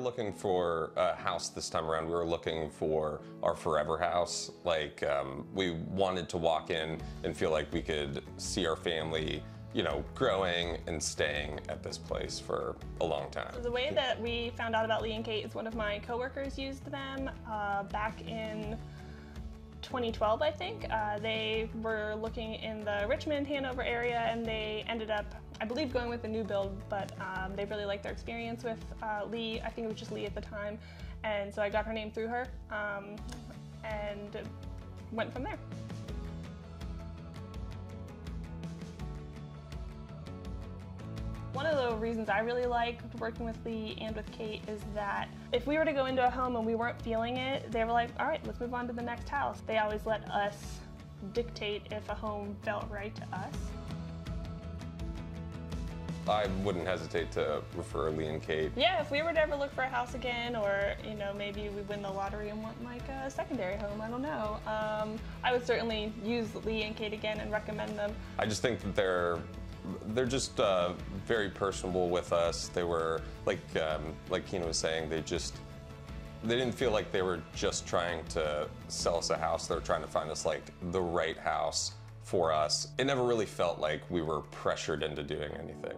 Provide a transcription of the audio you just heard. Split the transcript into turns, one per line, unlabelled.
looking for a house this time around, we were looking for our forever house. Like, um, we wanted to walk in and feel like we could see our family, you know, growing and staying at this place for a long time.
The way that we found out about Leigh and Kate is one of my coworkers used them uh, back in 2012, I think. Uh, they were looking in the Richmond, Hanover area, and they ended up, I believe, going with the new build, but um, they really liked their experience with uh, Leigh. I think it was just Leigh at the time. And so I got her name through her um, and went from there. One of the reasons I really liked working with Leigh and with Kate is that if we were to go into a home and we weren't feeling it, they were like, all right, let's move on to the next house. They always let us dictate if a home felt right to us.
I wouldn't hesitate to refer Leigh and Kate.
Yeah, if we were to ever look for a house again, or you know maybe we win the lottery and want like a secondary home, I don't know. Um, I would certainly use Leigh and Kate again and recommend them.
I just think that they're they're just uh, very personable with us. They were like um, like Keena was saying, they just they didn't feel like they were just trying to sell us a house. They were trying to find us like the right house for us. It never really felt like we were pressured into doing anything.